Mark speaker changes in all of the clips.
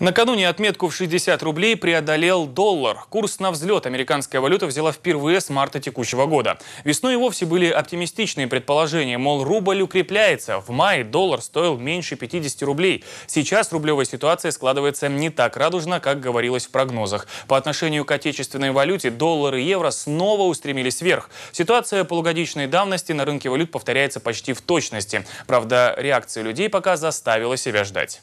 Speaker 1: Накануне отметку в 60 рублей преодолел доллар. Курс на взлет американская валюта взяла впервые с марта текущего года. Весной и вовсе были оптимистичные предположения, мол, рубль укрепляется. В мае доллар стоил меньше 50 рублей. Сейчас рублевая ситуация складывается не так радужно, как говорилось в прогнозах. По отношению к отечественной валюте доллар и евро снова устремились вверх. Ситуация полугодичной давности на рынке валют повторяется почти в точности. Правда, реакция людей пока заставила себя ждать.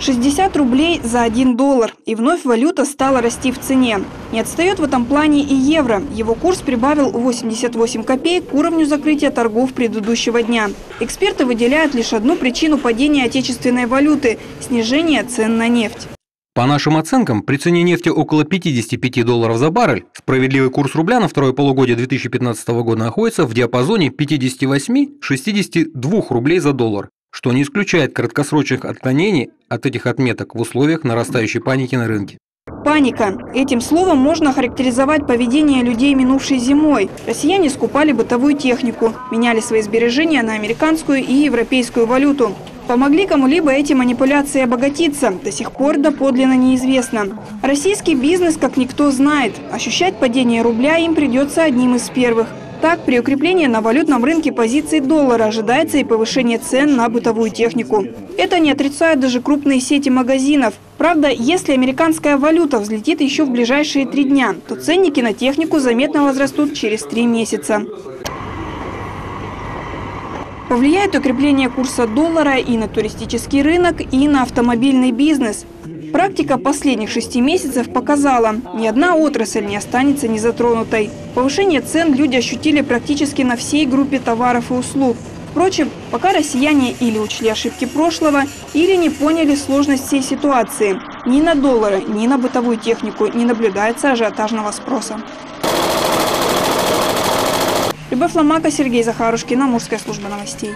Speaker 2: 60 рублей за 1 доллар. И вновь валюта стала расти в цене. Не отстает в этом плане и евро. Его курс прибавил 88 копеек к уровню закрытия торгов предыдущего дня. Эксперты выделяют лишь одну причину падения отечественной валюты – снижение цен на нефть.
Speaker 3: По нашим оценкам, при цене нефти около 55 долларов за баррель, справедливый курс рубля на второе полугодие 2015 года находится в диапазоне 58-62 рублей за доллар что не исключает краткосрочных отклонений от этих отметок в условиях нарастающей паники на рынке.
Speaker 2: Паника. Этим словом можно характеризовать поведение людей минувшей зимой. Россияне скупали бытовую технику, меняли свои сбережения на американскую и европейскую валюту. Помогли кому-либо эти манипуляции обогатиться, до сих пор доподлинно неизвестно. Российский бизнес, как никто знает, ощущать падение рубля им придется одним из первых – так, при укреплении на валютном рынке позиции доллара ожидается и повышение цен на бытовую технику. Это не отрицают даже крупные сети магазинов. Правда, если американская валюта взлетит еще в ближайшие три дня, то ценники на технику заметно возрастут через три месяца. Повлияет укрепление курса доллара и на туристический рынок, и на автомобильный бизнес. Практика последних шести месяцев показала, ни одна отрасль не останется незатронутой. Повышение цен люди ощутили практически на всей группе товаров и услуг. Впрочем, пока россияне или учли ошибки прошлого, или не поняли сложность всей ситуации. Ни на доллары, ни на бытовую технику не наблюдается ажиотажного спроса. Любовь Ломака, Сергей Захарушкин, Амурская служба новостей.